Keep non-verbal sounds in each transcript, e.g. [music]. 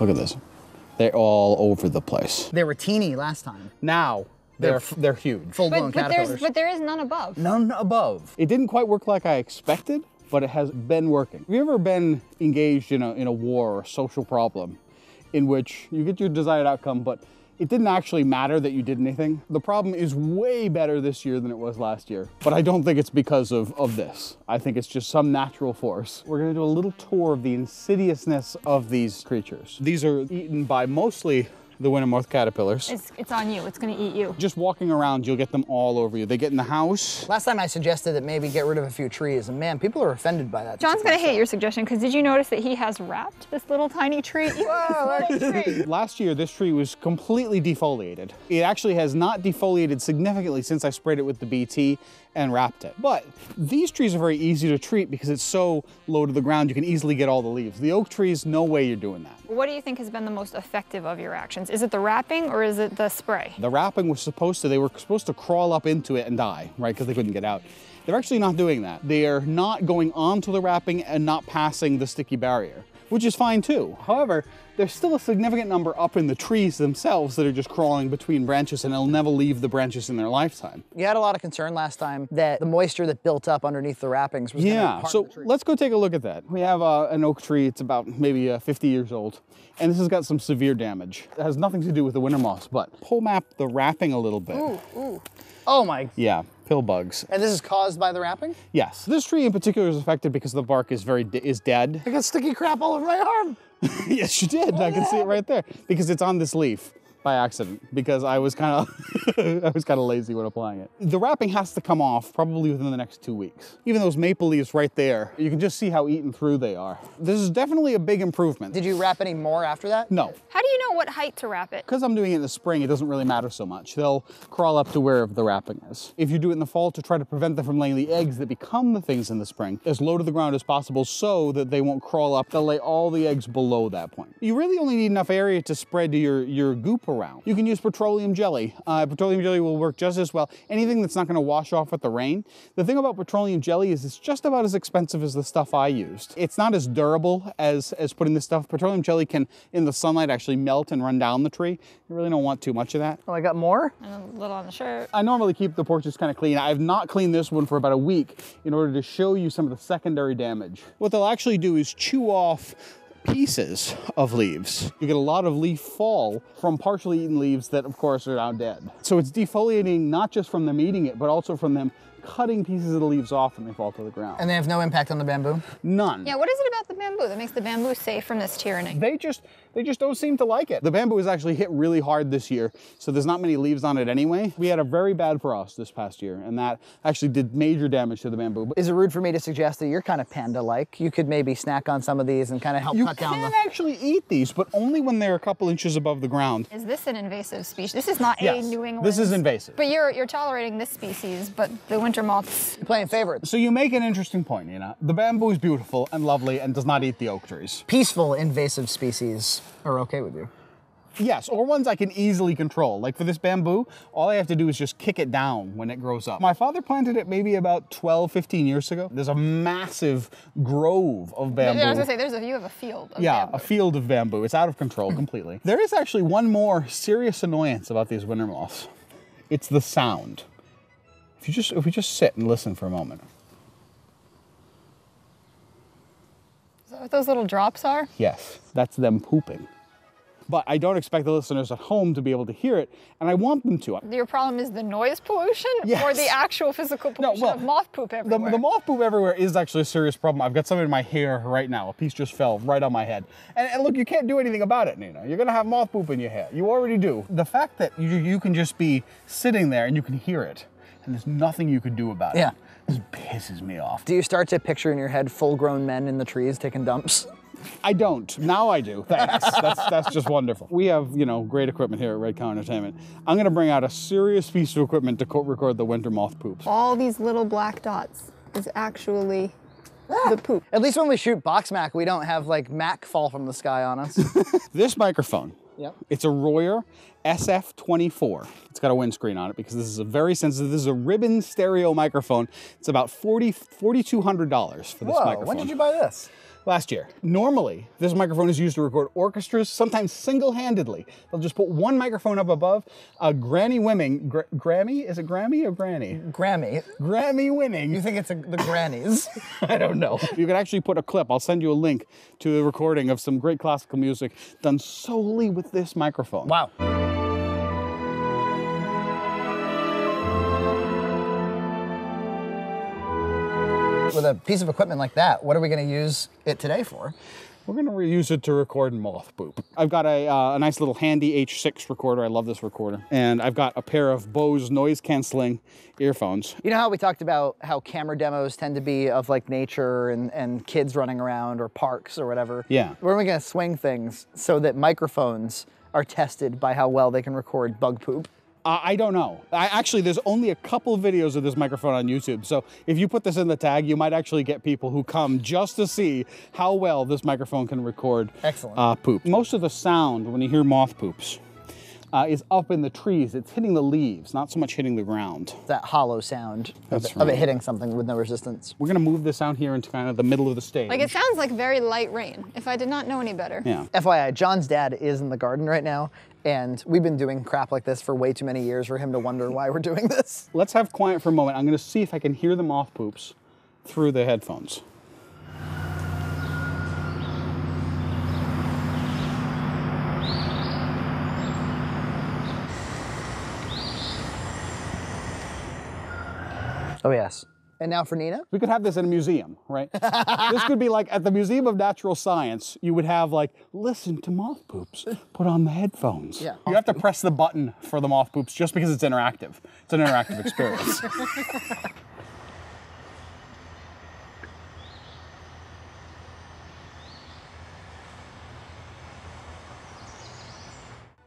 Look at this. They're all over the place. They were teeny last time. Now they're they're huge. Full blown But, but there's caterpillars. but there is none above. None above. It didn't quite work like I expected, but it has been working. Have you ever been engaged in a in a war or a social problem in which you get your desired outcome, but it didn't actually matter that you did anything? The problem is way better this year than it was last year. But I don't think it's because of, of this. I think it's just some natural force. We're gonna do a little tour of the insidiousness of these creatures. These are eaten by mostly the Wintermoth caterpillars. It's it's on you. It's gonna eat you. just walking around, you'll get them all over you. They get in the house, Last time I suggested that maybe get rid of a few trees, and man, people are offended by that. Jon's gonna hate your suggestion because did you notice that he has wrapped this little tiny tree? Even this little tree. Last year, this tree was completely defoliated. It actually has not defoliated significantly since I sprayed it with the BT and wrapped it. But these trees are very easy to treat because it's so low to the ground, you can easily get all the leaves. The oak trees, no way you're doing that. What do you think has been the most effective of your actions? Is it the wrapping or is it the spray? The wrapping was supposed to, they were supposed to crawl up into it and die, right? Because they couldn't get out. They're actually not doing that. They are not going onto the wrapping and not passing the sticky barrier, which is fine too. However, there's still a significant number up in the trees themselves that are just crawling between branches and they'll never leave the branches in their lifetime. You had a lot of concern last time that the moisture that built up underneath the wrappings was Yeah, part so of the tree. let's go take a look at that. We have uh, an oak tree, it's about maybe uh, 50 years old, and this has got some severe damage. It has nothing to do with the winter moths, but pull map the wrapping a little bit. Oh my! Yeah, pill bugs. And this is caused by the wrapping? Yes, this tree in particular is affected because the bark is very is dead. I got sticky crap all over my arm. [laughs] yes, you did. I can see it right there because it's on this leaf by accident because I was kind of [laughs] I was kind of lazy when applying it. The wrapping has to come off probably within the next two weeks. Even those maple leaves right there, you can just see how eaten through they are. This is definitely a big improvement. Did you wrap any more after that? No, How do you know what height to wrap it? because I'm doing it in the spring, it doesn't really matter so much. They'll crawl up to where the wrapping is. If you do it in the fall to try to prevent them from laying the eggs that become the things in the spring, as low to the ground as possible so that they won't crawl up, they'll lay all the eggs below that point. You really only need enough area to spread your, your goop around. You can use petroleum jelly. Uh, petroleum jelly will work just as well. Anything that's not gonna wash off with the rain. The thing about petroleum jelly is it's just about as expensive as the stuff I used. It's not as durable as, as putting this stuff. Petroleum jelly can, in the sunlight, actually melt and run down the tree. You really don't want too much of that. Oh, I got more? And a little on the shirt. I normally keep the porches kind of clean. I've not cleaned this one for about a week in order to show you some of the secondary damage. What they'll actually do is chew off pieces of leaves. You get a lot of leaf fall from partially eaten leaves that of course are now dead. So it's defoliating not just from them eating it, but also from them cutting pieces of the leaves off when they fall to the ground. And they have no impact on the bamboo? None. Yeah, what is it about the bamboo that makes the bamboo safe from this tyranny? They just they just don't seem to like it. The bamboo is actually hit really hard this year, so there's not many leaves on it anyway. We had a very bad frost this past year, and that actually did major damage to the bamboo. Is it rude for me to suggest that you're kind of panda-like? You could maybe snack on some of these and kind of help you cut down You can the... actually eat these, but only when they're a couple inches above the ground. Is this an invasive species? This is not Yes, a New England. this is invasive. But you're you're tolerating this species, but the winter moths. You're playing favorites. So you make an interesting point, you know. The bamboo is beautiful and lovely and does not eat the oak trees. Peaceful invasive species are okay with you. Yes, or ones I can easily control. Like for this bamboo, all I have to do is just kick it down when it grows up. My father planted it maybe about 12, 15 years ago. There's a massive grove of bamboo. I was gonna say there's a you have a field. Of Yeah, bamboo. a field of bamboo. It's out of control [clears throat] completely. There is actually one more serious annoyance about these winter moths. It's the sound. If you just if we just sit and listen for a moment. Is that what those little drops are? Yes, that's them pooping. But I don't expect the listeners at home to be able to hear it, and I want them to. Your problem is the noise pollution or the actual physical pollution no, well, of moth poop The, everywhere? the moth poop everywhere is actually a serious problem. I've got some in my hair right now. A piece just fell right on my head. And, and look, you can't do anything about it, Nina. You're gonna have moth poop in your hair. You already do. The fact that you, you can just be sitting there and you can hear it, and there's nothing you can do about Yeah. it. Yeah. This pisses me off. Do you start to picture in your head full-grown men in the trees taking dumps? I don't. Now I do. Thanks. [laughs] that's that's just wonderful. We have you know great equipment here at Red Cow Entertainment. I'm gonna bring out a serious piece of equipment to co- record the winter moth poops. All these little black dots is actually ah! the poop. At least when we shoot BoxMac, we don't have like mac fall from the sky on us. [laughs] This microphone. Yep. It's a Royer SF24. It's got a windscreen on it because this is a very sensitive, this is a ribbon stereo microphone. It's about 40, $4,200 for this Whoa, microphone. when did you buy this? last year. Normally, this microphone is used to record orchestras, sometimes single-handedly. They'll just put one microphone up above. A Granny winning, Gra- Grammy? Is it Grammy or Granny? Grammy. Grammy winning. You think it's a, the grannies? [laughs] I don't know. You can actually put a clip. I'll send you a link to a recording of some great classical music done solely with this microphone. wow. With a piece of equipment like that, what are we going to use it today for? We're gonna reuse it to record moth poop. I've got a, uh, a nice little handy H6 recorder. I love this recorder. And I've got a pair of Bose noise canceling earphones. You know how we talked about how camera demos tend to be of like nature and, and kids running around or parks or whatever? Yeah. Where are we going to swing things so that microphones are tested by how well they can record bug poop? Uh, I don't know. I, actually, there's only a couple videos of this microphone on YouTube. So if you put this in the tag, you might actually get people who come just to see how well this microphone can record Excellent. uh, poop. Most of the sound when you hear moth poops uh, is up in the trees. It's hitting the leaves, not so much hitting the ground. That hollow sound of That's it, of it hitting something with no resistance. We're gonna move this out here into kind of the middle of the stage. Like it sounds like very light rain. If I did not know any better. yeah. FYI, Jon's dad is in the garden right now, and we've been doing crap like this for way too many years for him to wonder why we're doing this. [laughs] Let's have quiet for a moment. I'm gonna see if I can hear the moth poops through the headphones. Oh, yes. And now for Nina? We could have this in a museum, right? [laughs] this could be like at the Museum of Natural Science, you would have like, listen to moth poops, put on the headphones. Yeah. You have to press the button for the moth poops just because it's interactive. It's an interactive experience. [laughs]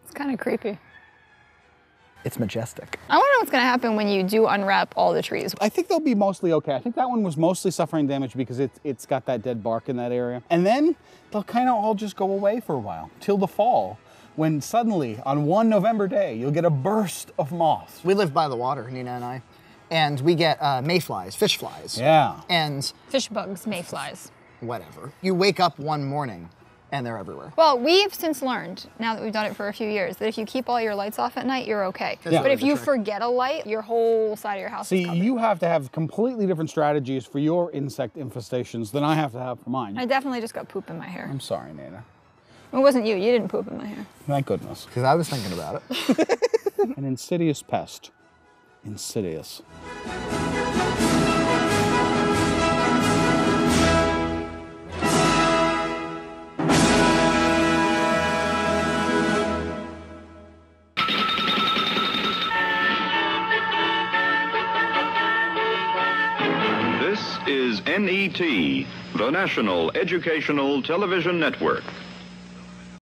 It's kind of creepy. It's majestic. I want to know what's going to happen when you do unwrap all the trees. I think they'll be mostly okay. I think that one was mostly suffering damage because it, it's got that dead bark in that area. And then they'll kind of all just go away for a while till the fall when suddenly on one November day, you'll get a burst of moths. We live by the water, Nina and I, and we get uh, mayflies, fish flies. Yeah. And Fish bugs, mayflies. whatever. You wake up one morning and they're everywhere. Well, we've since learned, now that we've done it for a few years, that if you keep all your lights off at night, you're okay. Yeah. But if you trick. forget a light, your whole side of your house See, is covered. you have to have completely different strategies for your insect infestations than I have to have for mine. I definitely just got poop in my hair. I'm sorry, Nana. It wasn't you. You didn't poop in my hair. Thank goodness. Because I was thinking about it. [laughs] An insidious pest. Insidious. NET, the National Educational Television Network.